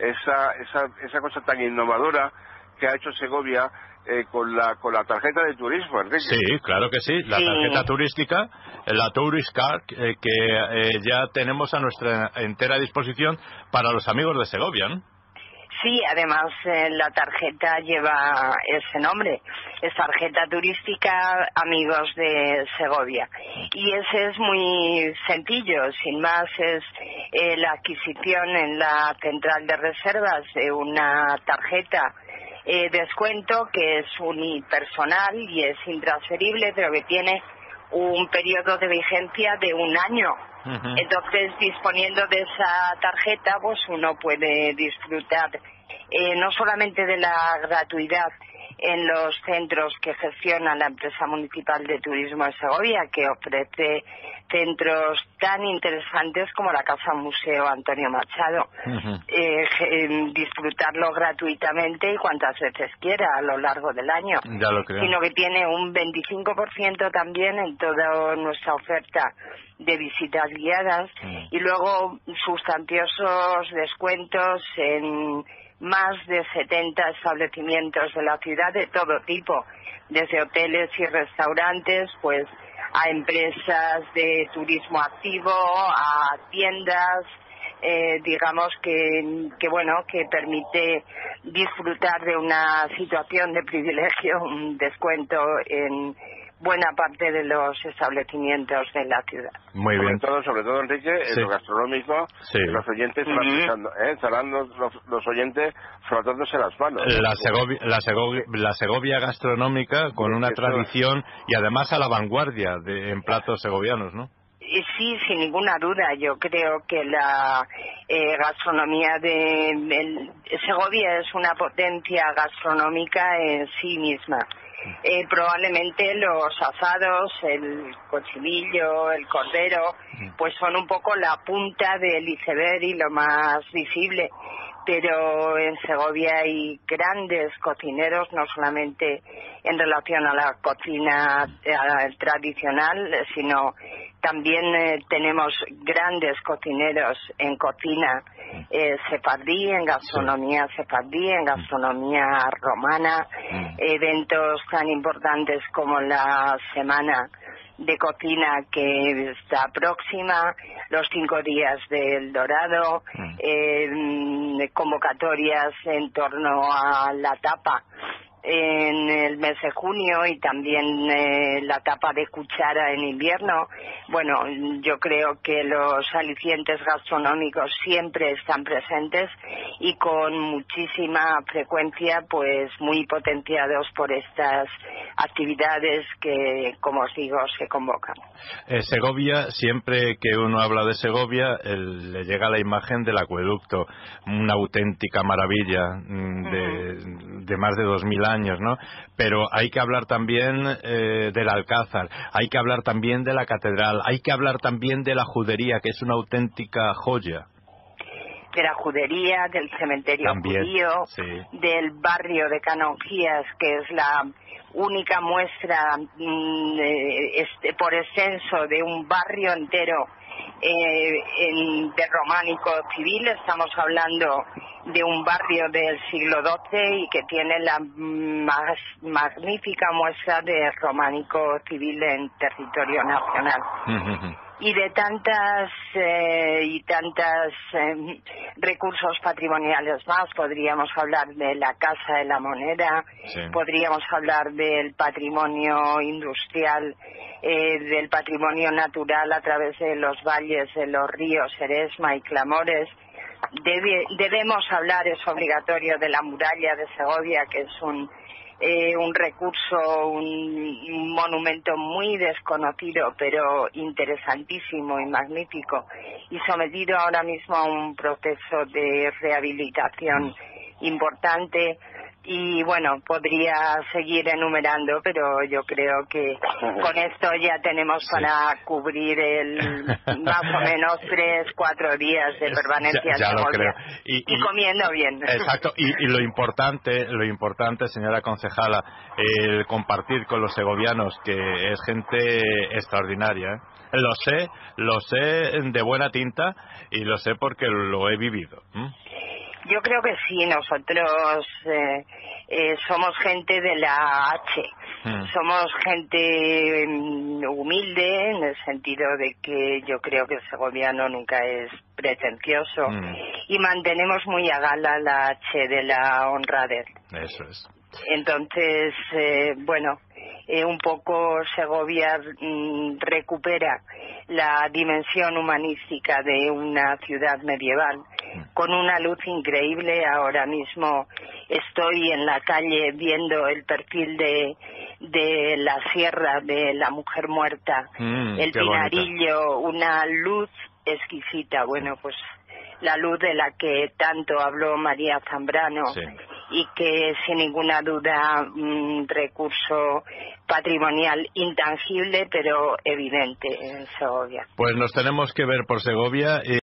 esa, esa, esa cosa tan innovadora que ha hecho Segovia eh, con la con la tarjeta de turismo, Enrique. Sí, claro que sí, la Sí. tarjeta turística, la Tourist Card, eh, que eh, ya tenemos a nuestra entera disposición para los amigos de Segovia, ¿no? Sí, además eh, la tarjeta lleva ese nombre. Es tarjeta turística Amigos de Segovia. Y ese es muy sencillo. Sin más, es eh, la adquisición en la central de reservas de una tarjeta eh, descuento que es unipersonal y es intransferible, pero que tiene un periodo de vigencia de un año. Entonces, disponiendo de esa tarjeta, pues uno puede disfrutar eh, no solamente de la gratuidad en los centros que gestiona la empresa municipal de turismo de Segovia, que ofrece centros tan interesantes como la Casa Museo Antonio Machado. Eh, em, disfrutarlo gratuitamente y cuantas veces quiera a lo largo del año Ya lo creo. sino que tiene un 25% también en toda nuestra oferta de visitas guiadas Mm. y luego sustanciosos descuentos en más de 70 establecimientos de la ciudad de todo tipo, desde hoteles y restaurantes, pues a empresas de turismo activo, a tiendas, eh, digamos que, que bueno que permite disfrutar de una situación de privilegio, un descuento en buena parte de los establecimientos de la ciudad. Muy sobre bien. todo, sobre todo, Enrique, en lo gastronómico, Sí. los oyentes estarán Ujú. pensando, ¿eh? estarán los, los, los oyentes frotándose las manos. La Segovia, la, Segovia, la Segovia gastronómica con una tradición y además a la vanguardia de, en platos segovianos, ¿no? Sí, sin ninguna duda, yo creo que la eh, gastronomía de el- Segovia es una potencia gastronómica en sí misma. Eh, probablemente los asados, el cochinillo, el cordero, pues son un poco la punta del iceberg y lo más visible. Pero en Segovia hay grandes cocineros, no solamente en relación a la cocina eh, tradicional, sino también eh, tenemos grandes cocineros en cocina eh, sefardí, en gastronomía sefardí, en gastronomía romana, Mm. eventos tan importantes como la Semana de Cocina que está próxima, los cinco días del Dorado, Mm. eh, convocatorias en torno a la tapa en el mes de junio y también eh, la tapa de cuchara en invierno. Bueno, yo creo que los alicientes gastronómicos siempre están presentes y con muchísima frecuencia, pues muy potenciados por estas actividades que, como os digo, se convocan. Eh, Segovia, siempre que uno habla de Segovia, el- le llega la imagen del acueducto, una auténtica maravilla mm, de, de más de dos mil años, ¿no? Pero hay que hablar también eh, del Alcázar, hay que hablar también de la catedral, hay que hablar también de la judería, que es una auténtica joya. de la judería, del cementerio También, judío, sí. del barrio de Canonjías, que es la única muestra mm, este, por extenso de un barrio entero eh, en- de románico civil. Estamos hablando de un barrio del siglo XII y que tiene la más magnífica muestra de románico civil en territorio nacional y de tantas eh, y tantas eh, recursos patrimoniales más podríamos hablar de la casa de la moneda Sí. podríamos hablar del patrimonio industrial eh, del patrimonio natural a través de los valles de los ríos Eresma y Clamores Debe- debemos hablar es obligatorio de la muralla de Segovia que es un eh, un recurso, un monumento muy desconocido, pero interesantísimo y magnífico, y sometido ahora mismo a un proceso de rehabilitación importante. Y bueno, podría seguir enumerando, pero yo creo que con esto ya tenemos Sí. para cubrir el más o menos tres, cuatro días de permanencia Ya- ya lo creo. Y- y y- comiendo bien. Exacto, y, y lo importante, lo importante, señora concejala, el compartir con los segovianos, que es gente extraordinaria. ¿eh? Lo sé, lo sé de buena tinta y lo sé porque lo he vivido. Yo creo que sí, nosotros eh, eh, somos gente de la H. Mm. Somos gente mm, humilde en el sentido de que yo creo que el segoviano nunca es pretencioso Mm. y mantenemos muy a gala la H de la honradez. Eso es. Entonces, eh, bueno, eh, un poco Segovia mm, recupera la dimensión humanística de una ciudad medieval con una luz increíble. Ahora mismo estoy en la calle viendo el perfil de, de la sierra de la mujer muerta, Mm, el pinarillo, una luz exquisita. Bueno, pues la luz de la que tanto habló María Zambrano Sí. y que sin ninguna duda un recurso patrimonial intangible pero evidente en Segovia. Pues nos tenemos que ver por Segovia. y